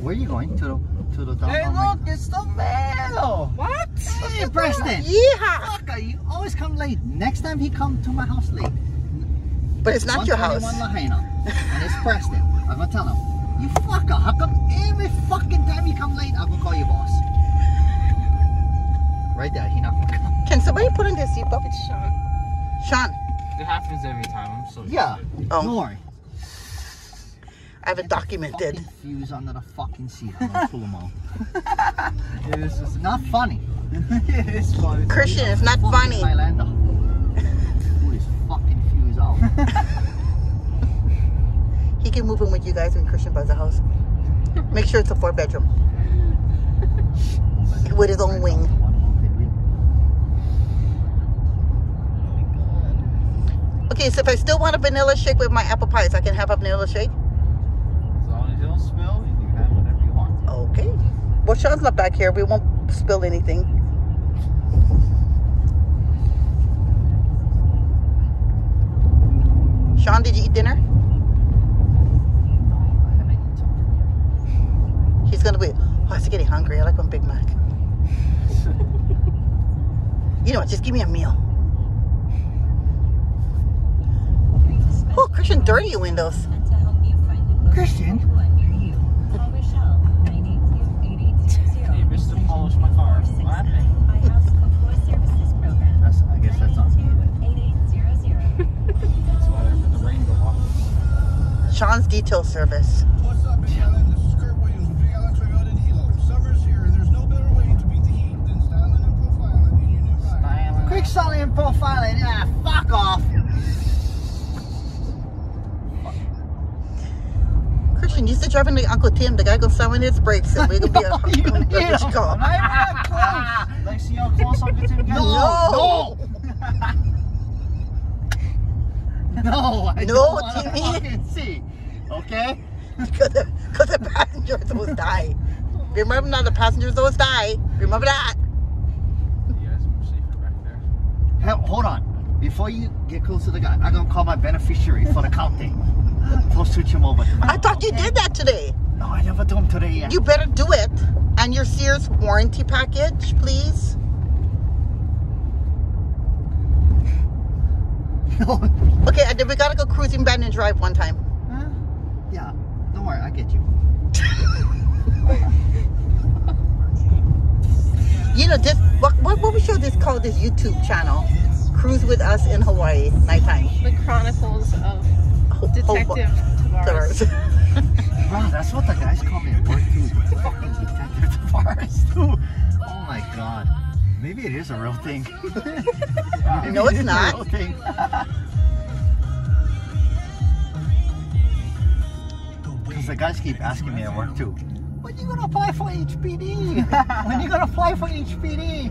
Where are you going? To the to the downtown? Hey, look, it's the mail. What? Hey, Preston. Yeah. Fuck, you always come late. Next time he come to my house late. But it's not your house. 121 Lahaina. And it's Preston. I'm gonna tell him, you fucker, how come every fucking time you come late, I'm gonna call you boss? Right there, he not gonna come. Can somebody put on their seatbelt? It's Sean. Sean, It happens every time. I'm so Yeah. used. Oh. Don't worry. I have it documented. Fucking fuse under the fucking seat. I'm gonna pull them all. it is just not funny. it is funny. Christian, it's not funny. Highlander. Pull his fucking fuse out. He can move in with you guys when Christian buys a house. Make sure it's a four bedroom with his own wing. Oh okay, so if I still want a vanilla shake with my apple pies, I can have a vanilla shake. As long as you don't spill, you can have whatever you want. Okay. Well, Sean's not back here. We won't spill anything. Sean, did you eat dinner? He's gonna be. Oh, I was getting hungry. I like one Big Mac. You know what? Just give me a meal. Oh, Christian, dirty windows. Christian? Missed my car. What happened? That's, I guess that's on me That's whatever. The rain go. Sean's detail service. What's up, Big Island? This is Kurt Williams with Big Island Toyota and Hilo. Summer's here, and there's no better way to beat the heat than styling and profiling in your new ride. Quick selling and profiling. Yeah, fuck off. Christian, you still driving like Uncle Tim. The guy gonna slam in his brakes and we're gonna be a You what know. you? I'm not close. Like, see how close Uncle Tim gets? No, no. No, I No, don't wanna Timmy. see. Okay? Because the, 'cause the passengers always die. Remember now, the passengers always die. Remember that. You guys are safer back there. Hey, hold on. Before you get close to the guy, I'm gonna call my beneficiary for the counting. We'll switch him over to I thought you did that today. No, I never do him today yet. You better do it. And your Sears warranty package, please. Okay, and then we gotta go cruising Banyan Drive one time. Huh? Yeah, don't worry, I get you. You know, this what what, what we show this called this YouTube channel, Cruise with Us in Hawaii, nighttime. The Chronicles of Ho- ho- Detective Tavares. Wow, that's what the guys call me at work too. Fucking detective Tavares too. Oh my god. Maybe it is a real thing. No, it it's a not. real thing. Because the guys keep asking me at work too. When you gonna apply for HPD? when you gonna apply for HPD?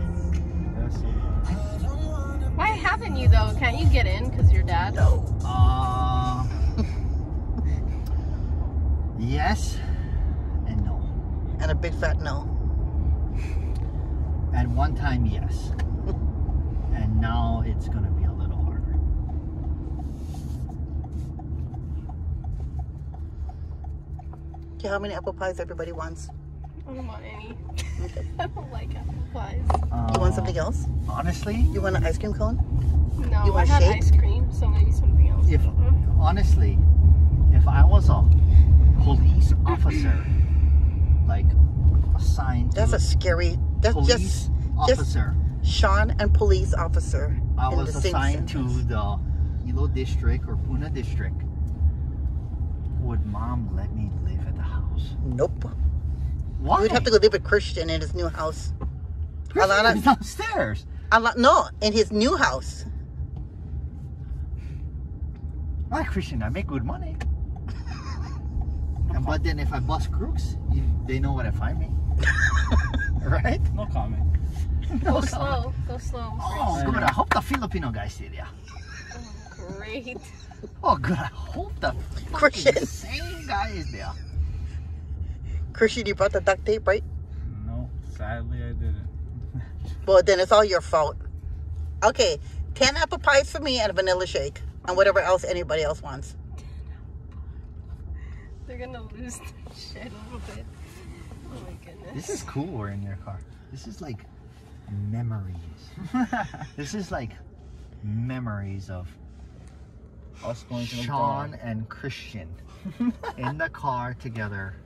That's so funny. Why haven't you though? Can't you get in because your dad? Uh, yes and no. and a big fat no. At one time, yes. and now it's gonna be a little harder. Okay, how many apple pies everybody wants? I don't want any. Okay. I don't like apple pies. You want something else? Honestly, You want an ice cream cone? No, You I want had shake? ice cream, so maybe something else. if Mm. honestly, if I was a police officer, like assigned to That's a scary. That's just just officer, Sean and police officer I was assigned to the Hilo district or Puna district. Would mom let me live at the house? Nope. Why? We'd have to go live with Christian in his new house. Christian Alana- is downstairs. A lot, no, in his new house. Right, Christian, I make good money. And, but then if I bust crooks, you, they know where to find me. right? No comment. Go slow. Go slow. Oh, good. I hope the Filipino guys stay there. Oh, great. Oh, good. I hope the Christian. fucking same guy is there. Christian, you brought the duct tape, right? No, sadly I didn't. Well, then it's all your fault. Okay, 10 apple pies for me and a vanilla shake. And whatever else anybody else wants. They're gonna lose their shit a little bit. Oh my goodness. This is cooler in your car. This is like memories. this is like memories of Us going to Sean and Christian in the car together.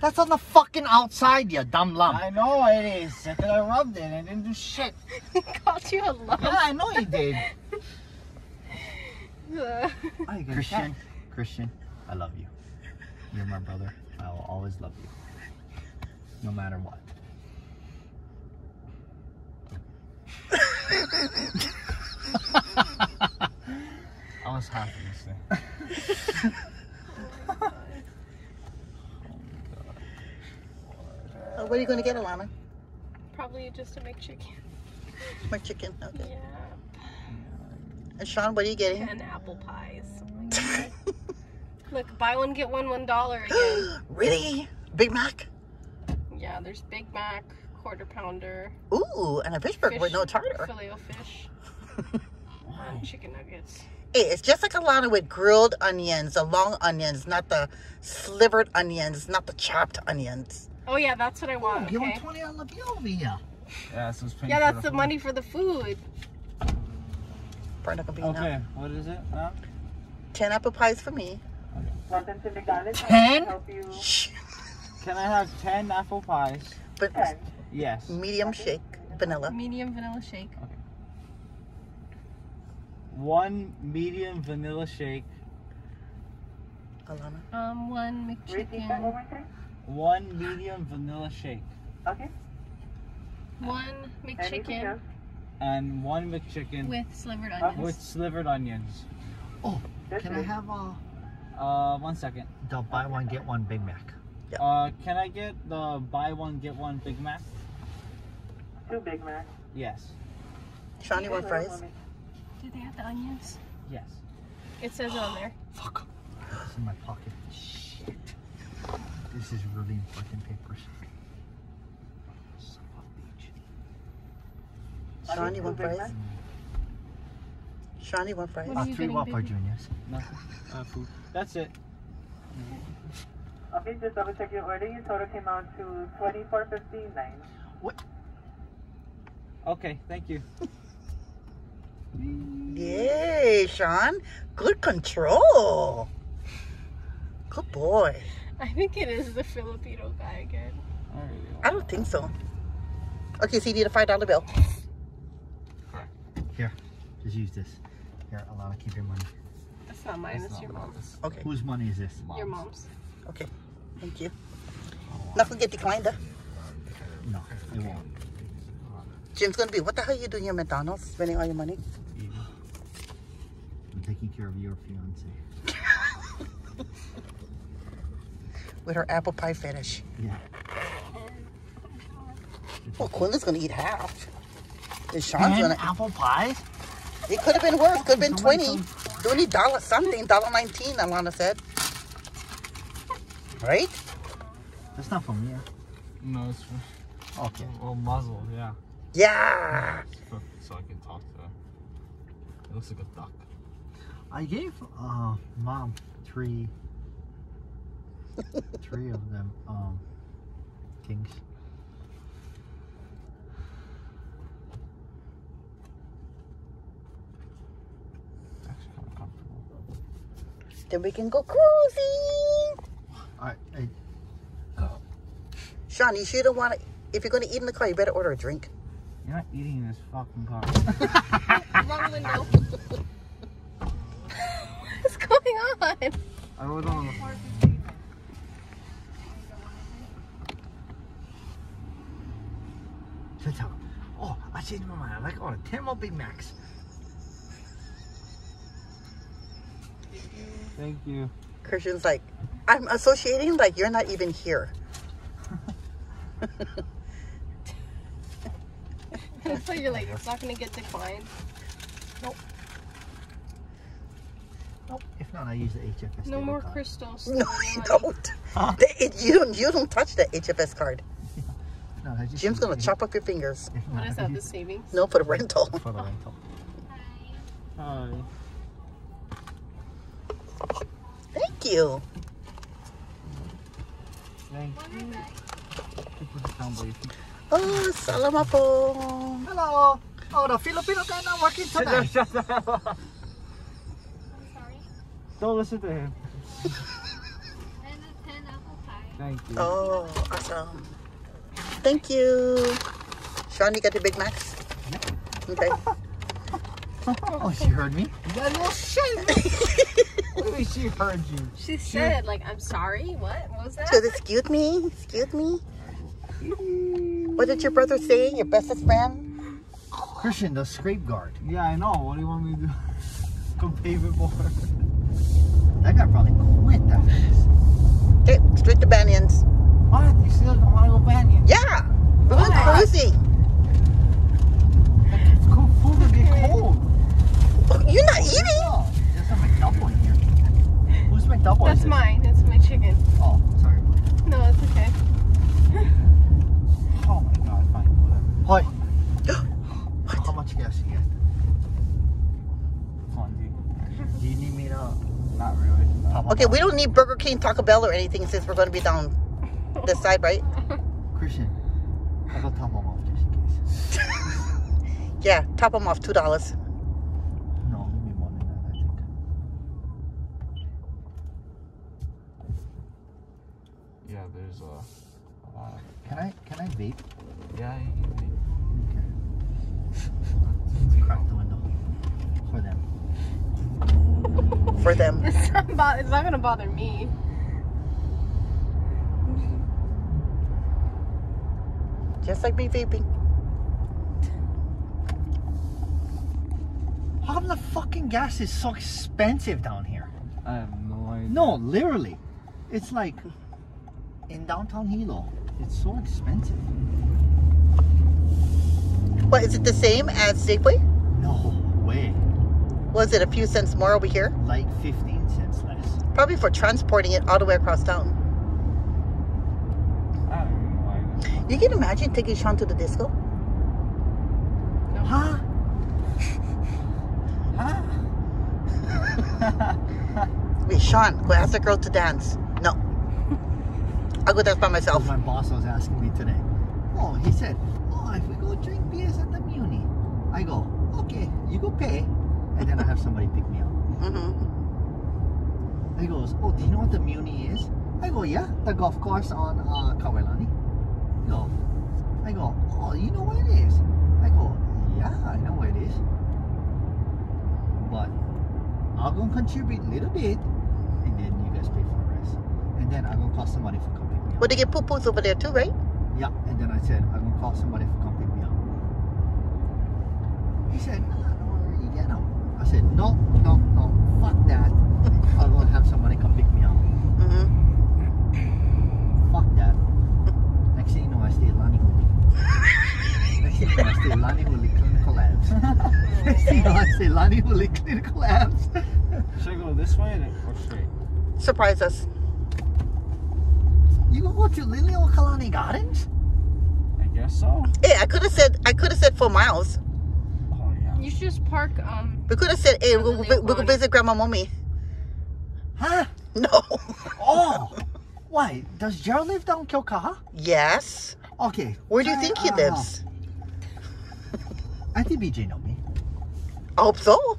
That's on the fucking outside, you dumb lump. I know it is. Because I rubbed it and I didn't do shit. he called you a lump. Yeah, I know you did. I get Christian, Christian, I love you. You're my brother. I will always love you. No matter what. I was happy to say. Uh, what are you going to get, Alana? probably just a McChicken. My chicken. Okay. Yeah. And Sean, what are you getting? And apple pies. Oh. Look, buy one, get one, one dollar again. really? Big Mac? Yeah, there's Big Mac, quarter pounder, Ooh, and a fish burger with no tartar. filet o fish, and chicken nuggets. Hey, it's just like Alana with grilled onions, the long onions, not the slivered onions, not the chopped onions. Oh yeah, that's what I want. Give him Okay. 20 on the bill over here. Yeah, so it's Yeah, that's the food. money for the food. Brenda can be Okay, what is it now? Ten apple pies for me. Welcome to McDonald's. Ten? can I help you? Shh. Can I have 10 apple pies? But Yes. medium shake, vanilla. Medium vanilla shake. Okay. One medium vanilla shake, Alana. Um, one Repeat one McChicken. one medium vanilla shake, Okay. One Anything McChicken else? And one McChicken with slivered Okay. onions. with slivered onions. Oh, can I have a... Uh, one second. the buy one, get one Big Mac? Uh, can I get the buy one get one Big Mac? Two Big Macs. Yes. Sean, you want fries? let Do they have the onions? Yes. It says on there. Fuck. It's in my pocket. Shit. This is really important papers. Son of a bitch. Sean, you two want Big fries? Sean, you want fries? What Uh, three getting, Whopper? Juniors. Nothing. Uh, food. That's it. Okay, just double check your order. Your total came out to twenty four fifty nine. What? Okay, thank you. Yay, Sean. Good control. Good boy. I think it is the Filipino guy again. I I don't think so. Okay, so you need a five dollar bill. Here, just use this. Here, Alana, keep your money. That's not mine. it's your mom's. Okay, Whose money is this? Your mom's. okay. Thank you. Nothing get declined. huh? No, it won't. Jim's gonna be, what the hell are you doing here at McDonald's? Spending all your money? Evie. I'm taking care of your fiance. With her apple pie fetish. Yeah. Oh well, Quinlan's gonna eat half. And Sean's gonna, apple pies? it could have been worse, could have been Somebody 20. Twenty dollar something, dollar nineteen, Alana said. Right? That's not from here. No, it's for, Okay. well, muzzle, yeah. Yeah. So I can talk to her. It looks like a duck. I gave uh mom three three of them um things. Actually, kind of comfortable. Then we can go cruising. I, I Sean, you sure don't want to, if you're gonna eat in the car, you better order a drink. You're not eating in this fucking car. Wrong window. What's going on? I was on the Tata. Oh, I changed my mind. I like order ten more Big Macs. Thank you. Christian's like, I'm associating like you're not even here. so you're like, it's not gonna get declined. Nope. Nope. If not, I use the HFS. No more card. crystals. No, you don't. They- it- you don't. You don't touch that HFS card. No, Jim's gonna chop up your fingers. if What is that? The use savings? No, for the rental. For the rental. Hi. Thank you. Thank you. Put it down by your feet. Oh, salamat po. Hello. Oh, the Filipino guy not working tonight. Shut the hell up. I'm sorry. Don't listen to him. And a 10 apple pie. Thank you. Oh, awesome. Thank you. Sean, you got the Big Macs? Okay. oh, she heard me. Yeah, no shit. Maybe she heard you. She said, like, I'm sorry. What? What was that? So, excuse me, excuse me. What did your brother say? Your bestest friend? Christian, the scrape guard. Yeah, I know. What do you want me to do? Go pave it more. That guy probably quit that fast. Okay, straight to Banyans. What? You still don't want to go banyan? Yeah, we're going Why? cruising. It's cool. Food would get cold. Oh, You're not eating. Oh, there's a McDouble in here. Who's McDouble? That's is this? mine. That's my chicken. Oh, sorry. No, it's okay. Oh my god. Fine. Whatever. Hi. How much gas you get? Come on, dude. Do you need me to Not really. top Okay, up? we don't need Burger King, Taco Bell, or anything since we're going to be down this side, right? Christian, I'll top them off just in case. Yeah, top them off $2. No, it'll be more than that, I think. Yeah, there's a, a lot of. Can I can I vape? Yeah, you can make- Okay. Crack the window for them. For them. It's not, it's not gonna bother me. Just like me vaping. How come the fucking gas is so expensive down here? I have no idea. No, literally. It's like in downtown Hilo. It's so expensive. What, is it the same as Safeway? No way. Was it a few cents more over here? Like 15 cents less. Probably for transporting it all the way across town. I don't even know why. You can imagine taking Sean to the disco? Huh? huh? Wait, Sean, go ask the girl to dance. No. I'll go dance by myself. My boss was asking me today. Oh, he said, oh, if we go drink beers at the Muni. I go, okay, you go pay. And then I have somebody pick me up. hmm He goes, oh, do you know what the Muni is? I go, yeah, the golf course on uh, Kawelani. Go, I go, oh, you know what it is? I go, yeah, I know what it is. But I'm going to contribute a little bit, and then you guys pay for the rest. And then I'm gonna call somebody for come pick me up. Well, they get poo-poos over there too, right? Yeah, and then I said, I'm gonna call somebody for come pick me up. He said, nah, don't worry, you get them. I said, no, no, no, fuck that. I'm gonna have somebody come pick me up. hmm Fuck that. Next thing you know, I stay at Lani Huli. Next thing you know, I stay at Lani Huli Clinical Labs. Next thing you know, I stay Lani Clinical Labs. Should I go this way or straight? Surprise us. You gonna go to Liliuokalani Gardens? I guess so. Hey, I could have said I could have said four miles. Oh yeah. You should just park. Um. We eh, could have said, hey, we'll, we'll go Pond. visit Grandma Mommy. Huh? No. Oh! Why? Does Gerald live down Keaukaha? yes. Okay. Where do you I- think he uh, I don't lives? I think BJ know me. I hope so.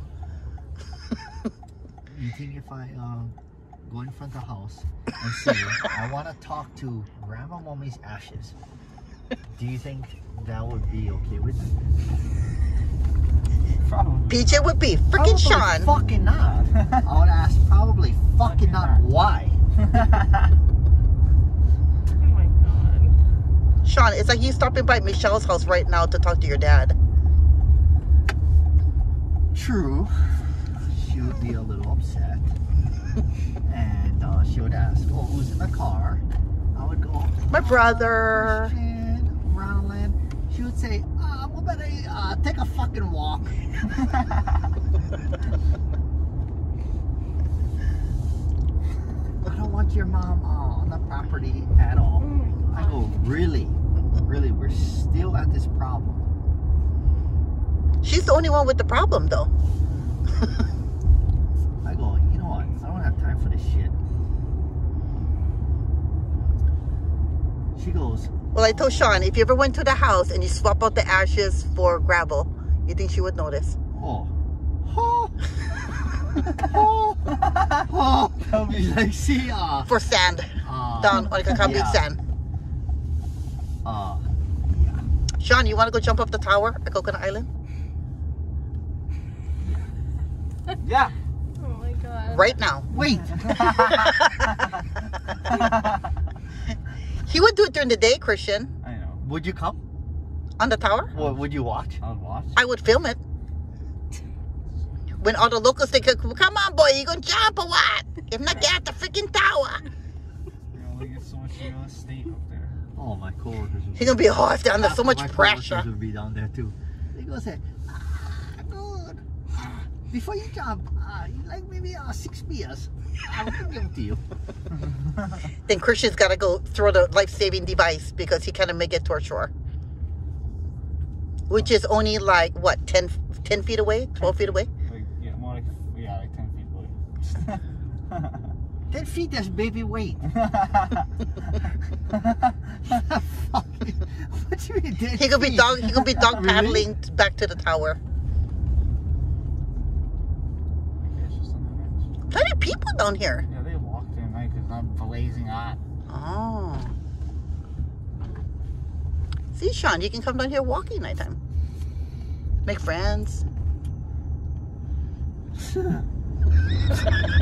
You think if I uh, go in front of the house and say, I want to talk to Grandma Mommy's ashes, do you think that would be okay with you? Probably. PJ would be Probably freaking Sean. fucking not. I would ask probably fucking not why. Oh my god. Sean, it's like you stopping by Michelle's house right now to talk to your dad. True. She would be a little upset. and uh, she would ask, oh, who's in the car? I would go, My brother. Christian, Roland. She would say, uh, we better uh, take a fucking walk. I don't want your mom uh, on the property at all. My I go, really? Really? We're still at this problem. She's the only one with the problem, though. I go, you know what? I don't have time for this shit. She goes, Well, I told Sean, if you ever went to the house and you swap out the ashes for gravel, you think she would notice? oh. Oh. oh. Oh. Like, see, uh, For sand. uh, Down on Kakambing yeah. sand. uh, yeah. Sean, you want to go jump up the tower at Coconut Island? Yeah. Oh my god. Right now. wait. He would do it during the day, Christian. I know. Would you come? On the tower? Or would you watch? I would watch. I would film it. When all the locals think, come on, boy, you gonna jump or what? If not, get at the freaking tower. You know, they get so much real estate up there. Oh, my coworkers would He's gonna be, oh, down there's so much my coworkers pressure. would be down there too. They go say, ah, good. Ah, Before you jump, uh, like maybe uh, six beers. I will give them to you. Then Christian's gotta go throw the life-saving device because he can't make it to our shore. Which is only like, what, 10, 10 feet away? 12 feet away? Like, yeah, more like, yeah, like 10 feet away. Ten feet, that's baby weight. what do you mean? 10 He could be dog, he could be dog Really? paddling back to the tower. It's just on the bench. Plenty of people down here. Yeah, they walk there at night because I'm blazing hot. Oh. See, Sean, you can come down here walking nighttime. Make friends.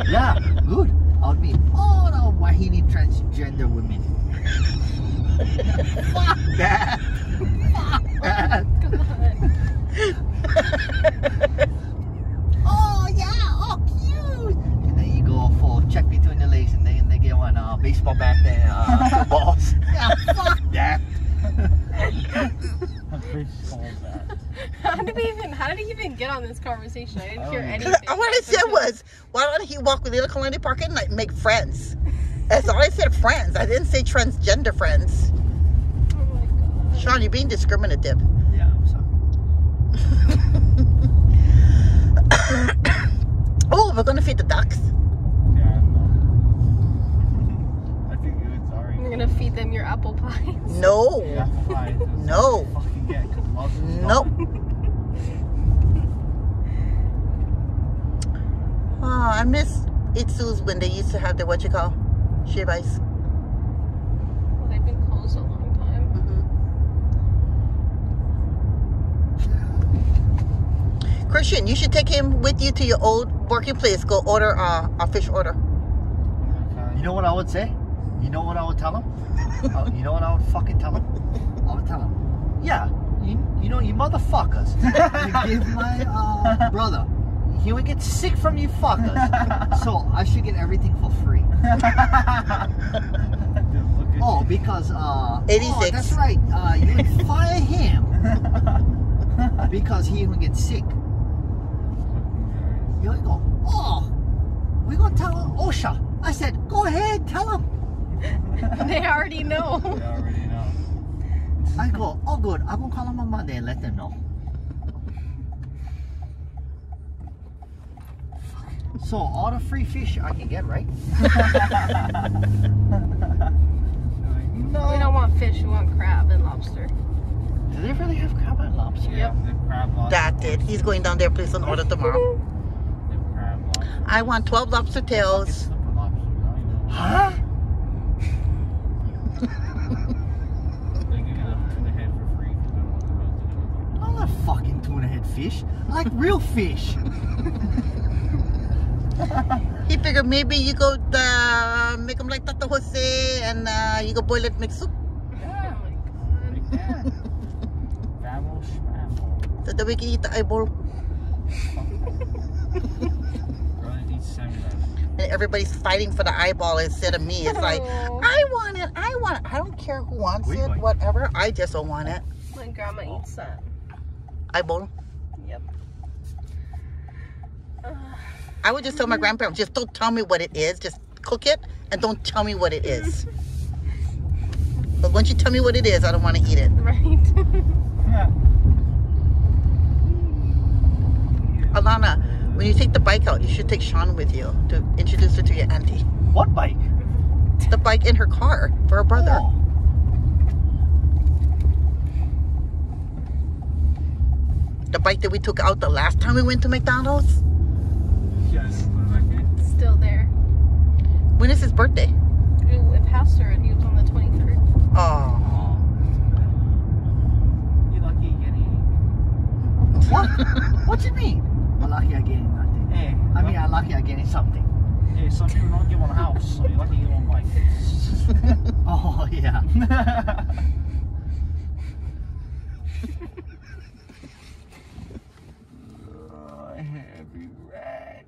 Yeah, good. I would mean, oh no, Wahine transgender women. Fuck that. Fuck that. oh yeah, oh cute. And then you go for check between the legs, and then they get one baseball bat uh, two balls. Yeah, fuck that. Fish calls that. How did we even? How did he even get on this conversation? I didn't hear Oh. anything. what I said was, why don't he walk with Little Colony Park at night and make friends? That's all I said, friends. I didn't say transgender friends. Oh my god. Sean, you're being discriminative. Yeah, I'm sorry. Oh, we're gonna feed the ducks. Yeah, I know. I think it's already. You're gonna feed them your apple pies. No. Yeah, why? Just No. Fucking get 'cause love is Nope. Oh, I miss Itsu's when they used to have the what you call shave ice. Well, they've been closed a long time. Christian, you should take him with you to your old working place. Go order uh, a fish order. You know what I would say? You know what I would tell him? Uh, you know what I would fucking tell him? I would tell him, yeah, you, you know, you motherfuckers. you give my uh, brother, he would get sick from you fuckers. So I should get everything for free. Oh, because, uh, 86. Oh, that's right. Uh, you would fire him because he would get sick. You would go, oh, we're going to tell OSHA. I said, go ahead, tell him. they already know. They already know. I go, oh good, I'm gonna call them on Monday and let them know. So all the free fish I can get, right? They're We don't want fish. We want crab and lobster. Do they really have crab and lobster? like, yeah, the crab lobster. That did. He's going down there, please, and order tomorrow. The crab lobster. I want 12 lobster tails. lobster. Huh? They give you the tuna head for free. 'cause they don't want the rest of it. I'm not fucking tuna head fish. I like real fish. He figured maybe you go uh, make them like Tata Jose and uh, you go boil it, make soup. Yeah, Oh my god. like that. Babble schmabble. So that we can eat the eyeball. Girl, it eats salmon. And everybody's fighting for the eyeball instead of me. It's like, Oh. I want it. I want it. I don't care who wants Wait, it, wait. whatever. I just don't want it. My grandma eats that. Eyeball. Yep. I would just tell my grandparents, just don't tell me what it is. Just cook it and don't tell me what it is. But once you tell me what it is, I don't want to eat it. Right. Yeah. Alana, when you take the bike out, you should take Sean with you to introduce her to your auntie. What bike? The bike in her car for her brother. Oh. The bike that we took out the last time we went to McDonald's? Yes. Okay. Still there. When is his birthday? It passed her and he was on the 23rd. Oh. You lucky you? What? what do you mean? Unlucky I getting nothing. Hey. Eh, I mean, unlucky I getting something. hey, some people don't get one house, so you're lucky you get one bike. Oh yeah. heavy red.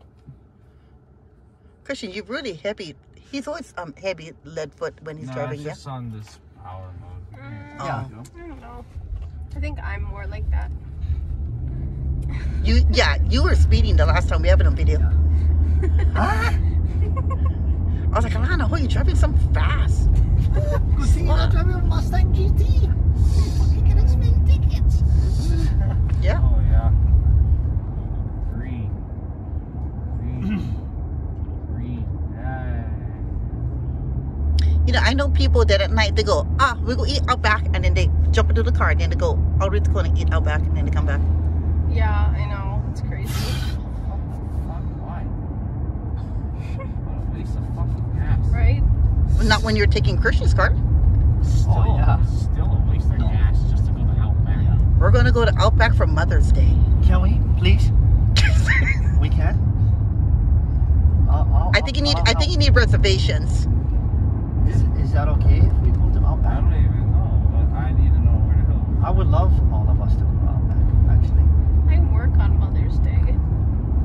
Christian, you're really heavy. He's always um heavy lead foot when he's no, driving, it's yeah? just on this power mode. Mm. Yeah. Oh. I don't know. I think I'm more like that. You yeah, you were speeding the last time we have it on video. Huh? I was like, Alana, who are you driving so fast? Good thing I'm driving a Mustang GT. You fucking get explain tickets. Yeah. Oh yeah. Green. Green. Green. Yeah. You know, I know people that at night they go, ah, we go eat out back, and then they jump into the car, and then they go all the way to the corner, eat out back, and then they come back. Yeah, I know. It's crazy. What the fuck? Why? What a waste of fucking gas. Right? Not when you're taking Christian's car. Still, Oh, yeah. Still a waste of No. gas just to go to Outback. Yeah. We're gonna go to Outback for Mother's Day. Can we, please? We can. I'll- I'll- I think you need. I'll I think you need reservations. Is, is that okay if we go to I don't even know, but I need to know where to go. I would love all of us to go to Outback. Actually. I work on Mother's Day.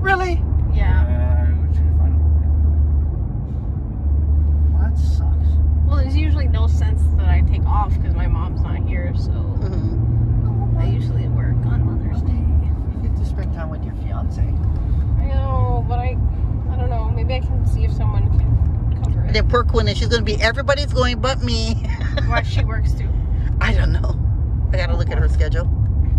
Really? Yeah. Uh, find Well, that sucks. Well, there's usually no sense that I take off because my mom's not here, so Mhm. I usually work on Mother's Day. You get to spend time with your fiance. I know, but I, I don't know. Maybe I can see if someone can cover And it. then poor Quinn, and she's gonna be everybody's going but me. Why she works too. I don't know. I gotta look at her schedule.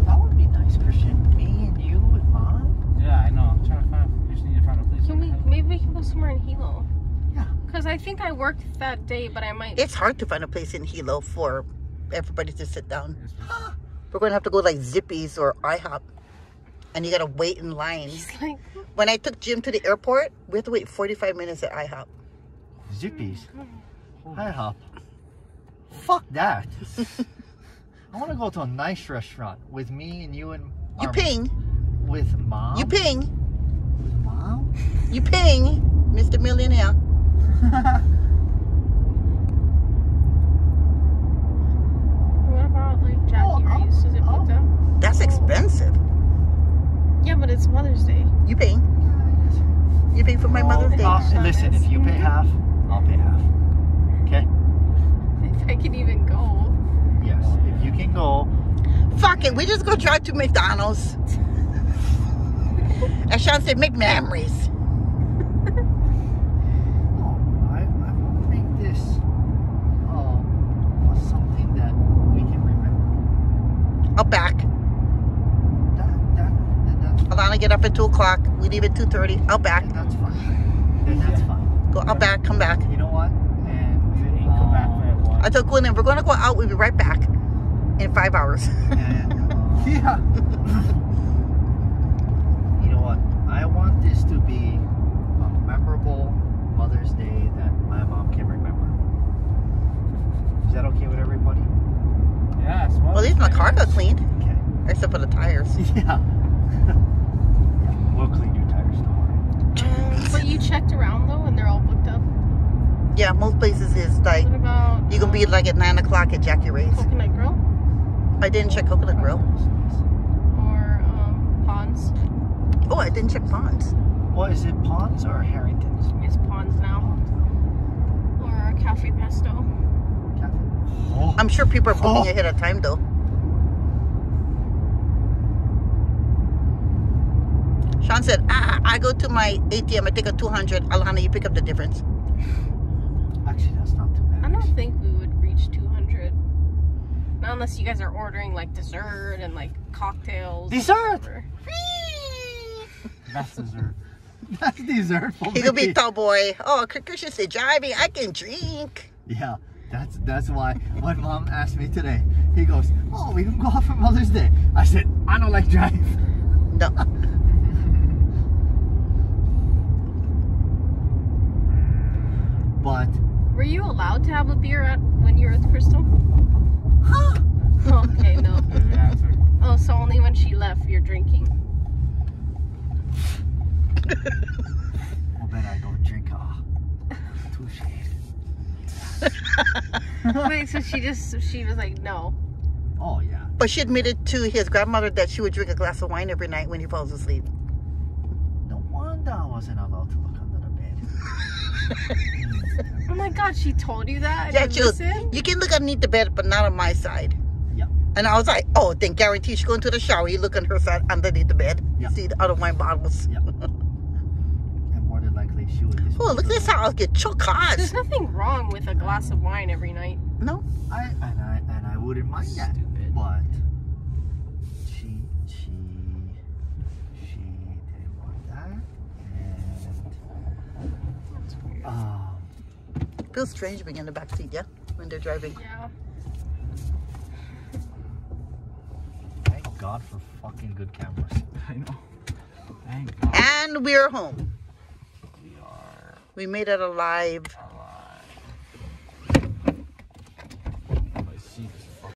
That would be nice, Christian. Me and you and mom. Yeah, I know. I'm trying to find. We just need to find a place. Can we? to. Maybe we can go somewhere in Hilo. Yeah. Cause I think I worked that day, but I might. It's hard to find a place in Hilo for everybody to sit down. We're gonna have to go like Zippy's or IHOP, and you gotta wait in line. It's like When I took Jim to the airport, we had to wait 45 minutes at IHOP. Zippies. Hi hop. Fuck that. I want to go to a nice restaurant with me and you and You ping, with mom. you ping, With mom. you ping, Mr. Millionaire. what about like Jackie Oh, oh, Is it booked oh. up? That's expensive. Yeah, but it's Mother's Day. You ping, you ping for my Mother's Day. Uh, Day. listen, if you pay half, I'll pay half. Okay. If I can even go. Yes. If you can go. Fuck it, we just go drive to McDonald's. As Sean said, make memories. Oh, I, I want to make this uh, something that we can remember. Out back. That that, that Alana get up at 2 o'clock. We leave at 2.30. Out back. then that's fine. Then that's fine. Go out back, come back. You know what? And You ain't come back for that one. I told Gwen, we're going to go out. We'll be right back in five hours. And, yeah. you know what? I want this to be a memorable Mother's Day that my mom can remember. Is that okay with everybody? Yeah, well, at least my car got cleaned, Okay. except for the tires. Yeah. yeah. We'll clean your tires, don't worry. Um, but you checked around though, and they're all booked up. Yeah, most places is like, about? you can be um, like at 9 o'clock at Jackie Rey's. Coconut Grill I didn't check Coconut Grill. or um, Ponds. Oh, I didn't check Ponds. What is it, Ponds or Harrington's? It's Ponds now. Or Cafe Pesto. Cafe. Oh, I'm sure people are booking Oh. ahead of time though. Sean said, ah, I go to my ATM, I take a 200. Alana, you pick up the difference. Actually, that's not too bad. I don't think we would reach 200. Not unless you guys are ordering like dessert and like cocktails. Dessert? That's dessert. That's dessert for He could be me. tall boy. Oh, Christian said, driving, I can drink. Yeah, that's that's why when mom asked me today, he goes, "Oh, we can go out for Mother's Day." I said, "I don't like drive." No. But Were you allowed to have a beer at when you were with Crystal? huh? okay, no. There's the answer. Oh, so only when she left you're drinking. I bet I don't drink. Ah, touche. Wait, so she just she was like, no. Oh yeah. But she admitted to his grandmother that she would drink a glass of wine every night when he falls asleep. No wonder I wasn't allowed to look under the bed. Oh my god, she told you that? Yeah, she you goes, listened? you can look underneath the bed, but not on my side. Yeah. And I was like, oh, then guarantee she go into the shower. You look on her side underneath the bed. Yeah. See the other wine bottles. Yeah. and more than likely she would. Oh, look at this house. Get There's nothing wrong with a glass of wine every night. No? I and I and I wouldn't mind that, Stupid. but she she she didn't want that, and um, Feels strange being in the back seat, yeah? When they're driving. Yeah. thank God for fucking good cameras. I know. Thank God. And we're home. We are We made it alive.